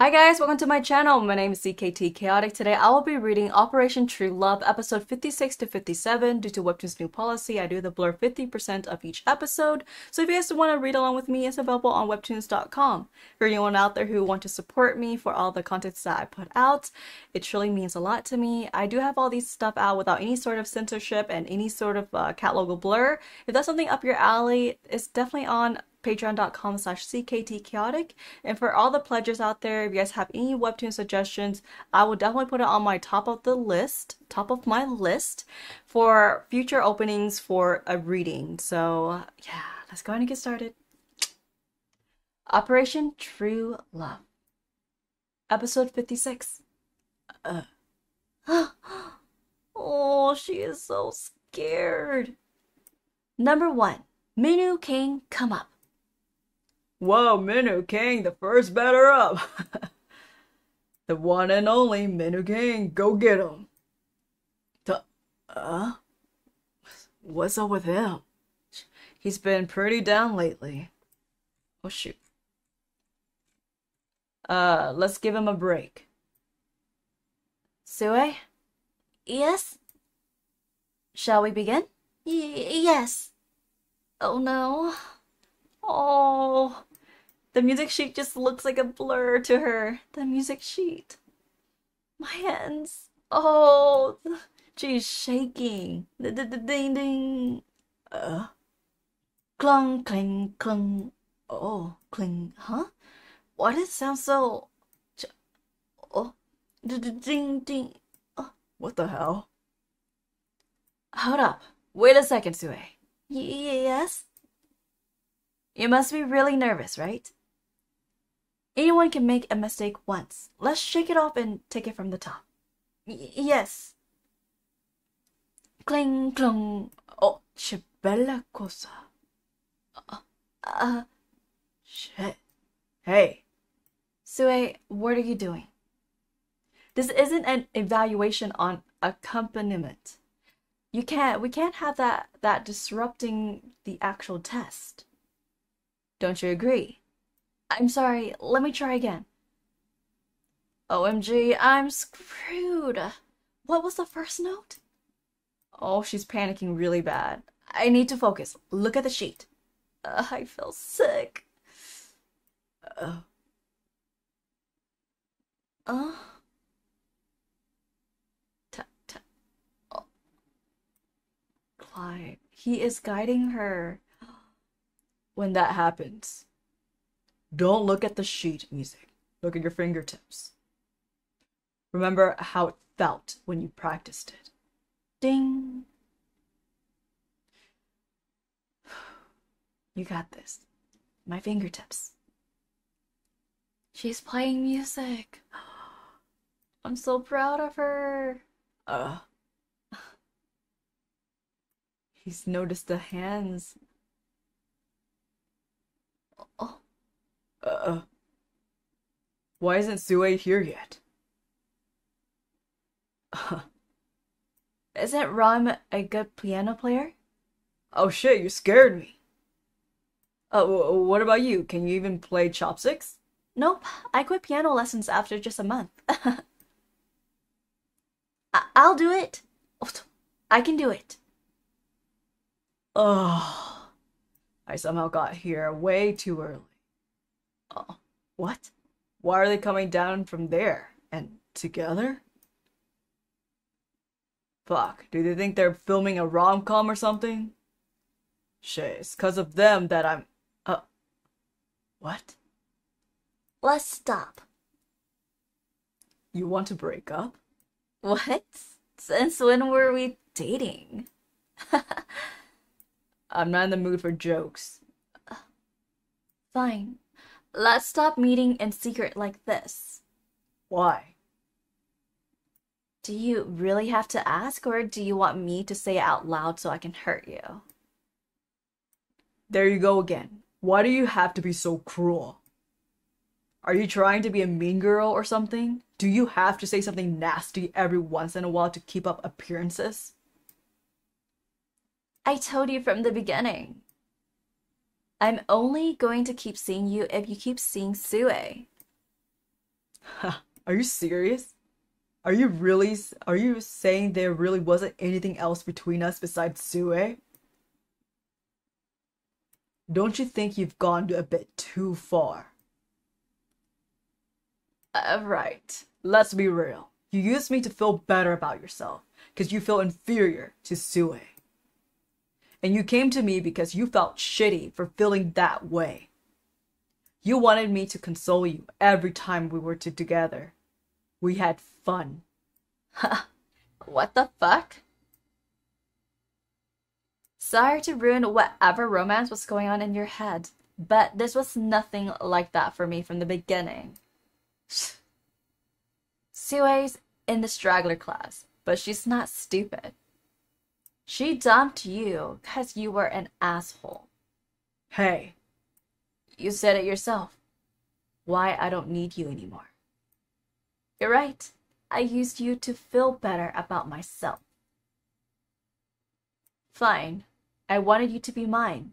Hi guys, welcome to my channel. My name is CKT Chaotic. Today I will be reading Operation True Love episode 56 to 57. Due to Webtoon's new policy, I do the blur 50% of each episode. So if you guys want to read along with me, it's available on webtoons.com. For anyone out there who want to support me for all the contents that I put out, it truly means a lot to me. I do have all these stuff out without any sort of censorship and any sort of uh, cat logo blur. If that's something up your alley, it's definitely on patreon.com slash cktchaotic and for all the pledges out there if you guys have any webtoon suggestions i will definitely put it on my top of the list top of my list for future openings for a reading. So yeah let's go ahead and get started. Operation true love. Episode 56 uh. oh she is so scared. Number one Minu Kang come up. Whoa, Minu Kang, the first batter up. the one and only Minu Kang, go get him. The, uh? What's up with him? He's been pretty down lately. Oh, shoot. Uh, let's give him a break. Sue? Yes? Shall we begin? Y yes. Oh no. Oh. The music sheet just looks like a blur to her. The music sheet. My hands. Oh, she's shaking. Ding ding. Uh. Clung, cling, clung. Oh, cling. Huh? Why does it sound so. Oh. Ding ding. Oh. What the hell? Hold up. Wait a second, Sue. Y yes? You must be really nervous, right? Anyone can make a mistake once. Let's shake it off and take it from the top. Y yes. Cling, clong. Oh, che bella cosa. Uh, uh, shit. Hey. Sue, what are you doing? This isn't an evaluation on accompaniment. You can't, we can't have that, that disrupting the actual test. Don't you agree? I'm sorry, let me try again. OMG, I'm screwed. What was the first note? Oh, she's panicking really bad. I need to focus. Look at the sheet. Uh, I feel sick. Uh. Uh. T -t oh. Clyde, he is guiding her. When that happens, don't look at the sheet music. Look at your fingertips. Remember how it felt when you practiced it. Ding. You got this. My fingertips. She's playing music. I'm so proud of her. Uh. He's noticed the hands. Uh. Uh Why isn't Sue here yet? Isn't Ra-im a good piano player? Oh shit, you scared me. Oh, what about you? Can you even play chopsticks? Nope, I quit piano lessons after just a month. I will do it. I can do it. Oh, I somehow got here way too early. Oh, what? Why are they coming down from there? And together? Fuck, do they think they're filming a rom-com or something? Shit, it's cause of them that I'm... Uh... What? Let's stop. You want to break up? What? Since when were we dating? I'm not in the mood for jokes. Fine. Let's stop meeting in secret like this. Why? Do you really have to ask, or do you want me to say it out loud so I can hurt you? There you go again. Why do you have to be so cruel? Are you trying to be a mean girl or something? Do you have to say something nasty every once in a while to keep up appearances? I told you from the beginning. I'm only going to keep seeing you if you keep seeing Sue. Are you serious? Are you really are you saying there really wasn't anything else between us besides Sue? Don't you think you've gone a bit too far? Uh, right. Let's be real. You used me to feel better about yourself because you feel inferior to Sue. And you came to me because you felt shitty for feeling that way. You wanted me to console you every time we were together. We had fun. what the fuck? Sorry to ruin whatever romance was going on in your head, but this was nothing like that for me from the beginning. Sue's in the straggler class, but she's not stupid. She dumped you because you were an asshole. Hey. You said it yourself. Why I don't need you anymore. You're right. I used you to feel better about myself. Fine. I wanted you to be mine.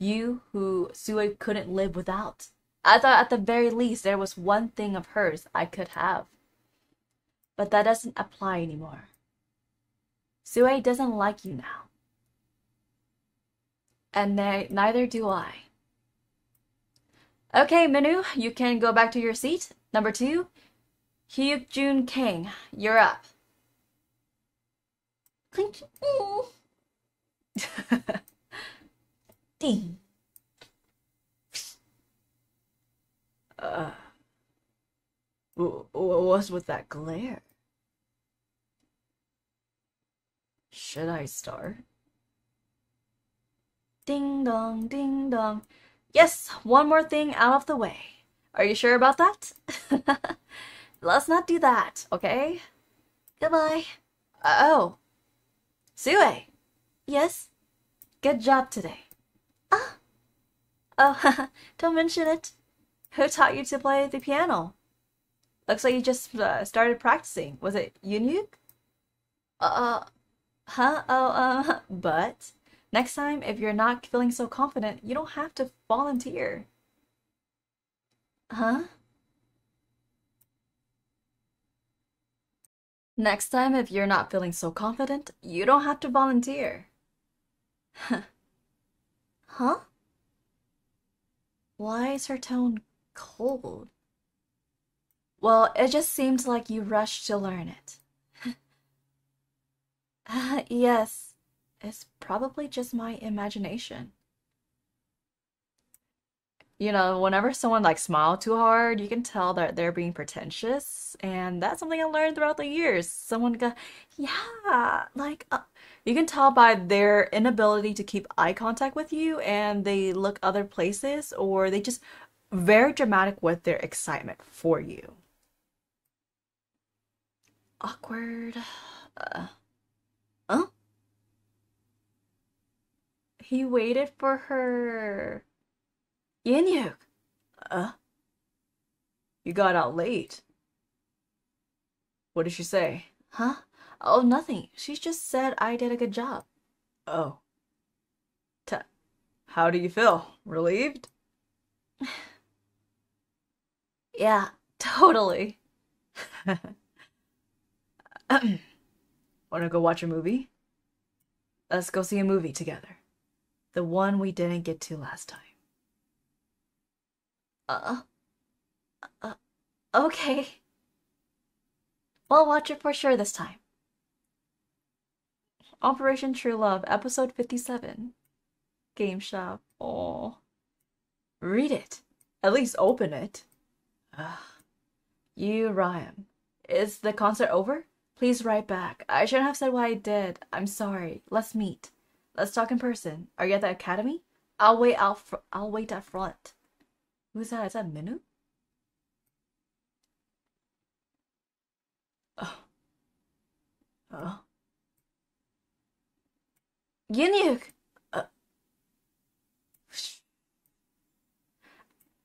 You who Sue couldn't live without. I thought at the very least there was one thing of hers I could have. But that doesn't apply anymore. Sue doesn't like you now. And neither do I. Okay, Minu, you can go back to your seat. Number two, Hyuk Jun King, you're up. Ding. Uh, what's with that glare? Should I start? Ding dong, ding dong. Yes, one more thing out of the way. Are you sure about that? Let's not do that, okay? Goodbye. Oh. Sue. Yes? Good job today. Ah. Oh, don't mention it. Who taught you to play the piano? Looks like you just uh, started practicing. Was it Eunhyeok? Uh, huh? Oh, uh, but next time, if you're not feeling so confident, you don't have to volunteer. Huh? Next time, if you're not feeling so confident, you don't have to volunteer. huh? Huh? Why is her tone cold? Well, it just seems like you rushed to learn it. Yes, it's probably just my imagination. You know, whenever someone like smile too hard, you can tell that they're being pretentious, and that's something I learned throughout the years. Someone go, yeah, like uh, you can tell by their inability to keep eye contact with you, and they look other places, or they just very dramatic with their excitement for you awkward. Uh, huh? He waited for her. Eunhyeok. Uh? You got out late. What did she say? Huh? Oh, nothing. She just said I did a good job. Oh. T how do you feel? Relieved? yeah, totally. Wanna go watch a movie? Let's go see a movie together. The one we didn't get to last time. Uh, uh, okay. We'll watch it for sure this time. Operation True Love, episode 57. Game Shop. Oh. Read it. At least open it. Ugh. You, Ryan. Is the concert over? Please write back. I shouldn't have said what I did. I'm sorry. Let's meet. Let's talk in person. Are you at the academy? I'll wait out. Fr- I'll wait at front. Who's that? Is that Minu? Oh. Oh. Uh.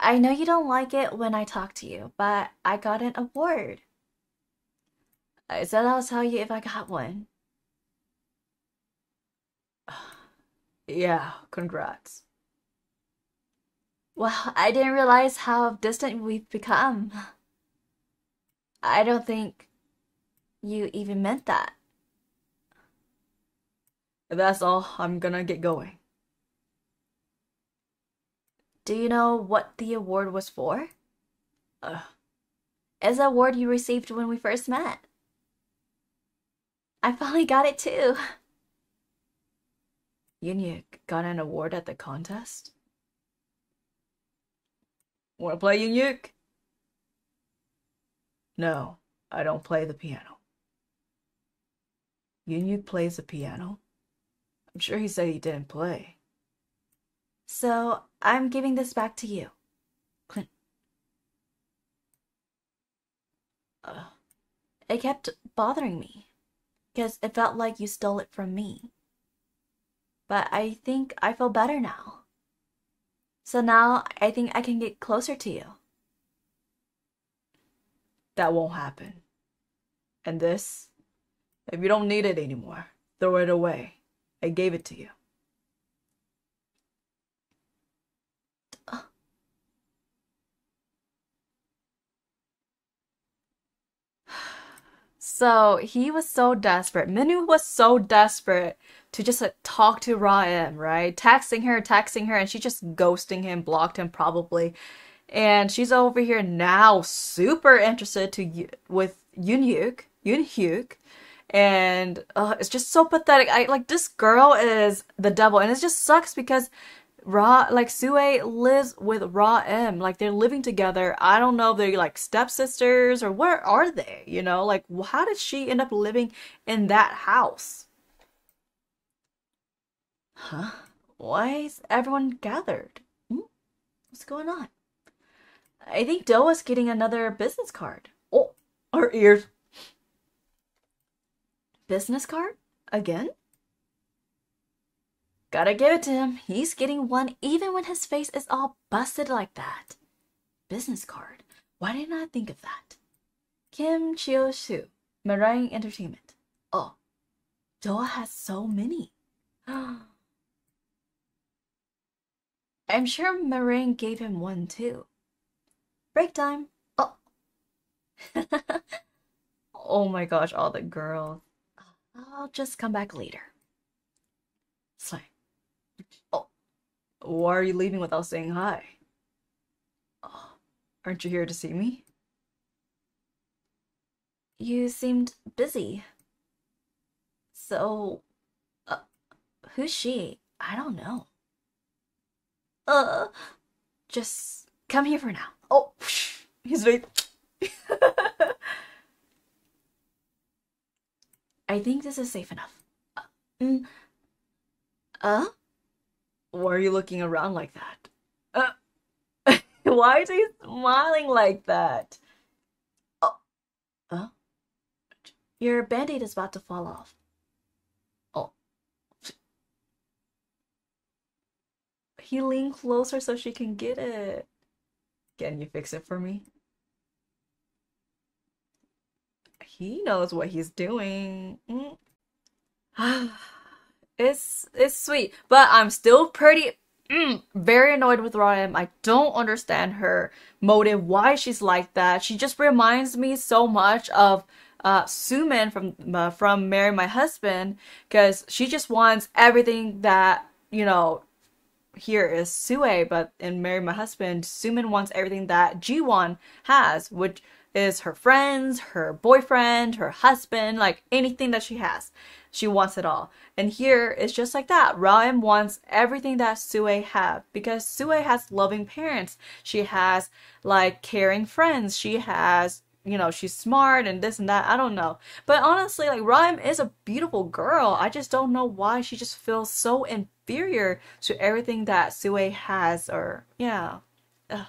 I know you don't like it when I talk to you, but I got an award. I said I'll tell you if I got one. Yeah, congrats. Well, I didn't realize how distant we've become. I don't think you even meant that. That's all, I'm gonna get going. Do you know what the award was for? Uh, It's the award you received when we first met. I finally got it too. Eunhyeok got an award at the contest? Wanna play Eunhyeok? No, I don't play the piano. Eunhyeok plays the piano? I'm sure he said he didn't play. So I'm giving this back to you. Clint. Uh, It kept bothering me because it felt like you stole it from me. But I think I feel better now. So now I think I can get closer to you. that won't happen. And this? If you don't need it anymore, throw it away. I gave it to you. So he was so desperate. Minu was so desperate to just talk to Ra-im, right? Texting her, texting her, and she just ghosting him, blocked him probably. And she's over here now, super interested to with Yoon Hyuk, and uh, it's just so pathetic. I like this girl is the devil, and it just sucks because Ra like Sue lives with Ra-im. Like they're living together. I don't know if they're like stepsisters or where are they? You know, like how did she end up living in that house? Huh? Why is everyone gathered? Hmm? What's going on? I think Doa's getting another business card. Oh, her ears. Business card? Again? Gotta give it to him. He's getting one even when his face is all busted like that. Business card. Why didn't I think of that? Kim Chio Soo, Meringue Entertainment. Oh, Doa has so many. I'm sure Meringue gave him one too. Break time. Oh. Oh my gosh, all the girls. I'll just come back later. Slay. Oh, why are you leaving without saying hi? Oh, aren't you here to see me? You seemed busy. So, uh, who's she? I don't know. Uh, just come here for now. Oh, he's very. I think this is safe enough. Uh, mm, uh? Why are you looking around like that? Uh, why is he smiling like that? Oh, uh? Your band-aid is about to fall off. He leaned closer so she can get it. can you fix it for me? He knows what he's doing. Mm. It's it's sweet, but I'm still pretty mm, very annoyed with Ra-im. I don't understand her motive, why she's like that. She just reminds me so much of uh Sumin from uh, from Marry My Husband because she just wants everything that you know here is Sue, but in Marry My Husband, Sumin wants everything that Jiwon has, which is her friends, her boyfriend, her husband, like anything that she has. She wants it all. And here it's just like that. Ra-im wants everything that Sue have because Sue has loving parents. She has like caring friends. She has you know, she's smart and this and that. I don't know. But honestly, like Ra-im is a beautiful girl. I just don't know why she just feels so inferior to everything that Sue has or yeah. Ugh.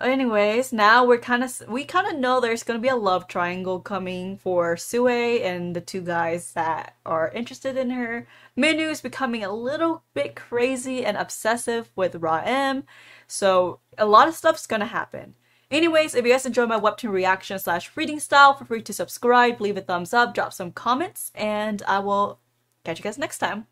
Anyways, now we're kind of we kind of know there's gonna be a love triangle coming for Sue and the two guys that are interested in her. Minu is becoming a little bit crazy and obsessive with Ra-im, so a lot of stuff's gonna happen. Anyways, if you guys enjoy my webtoon reaction slash reading style, feel free to subscribe, leave a thumbs up, drop some comments, and I will catch you guys next time.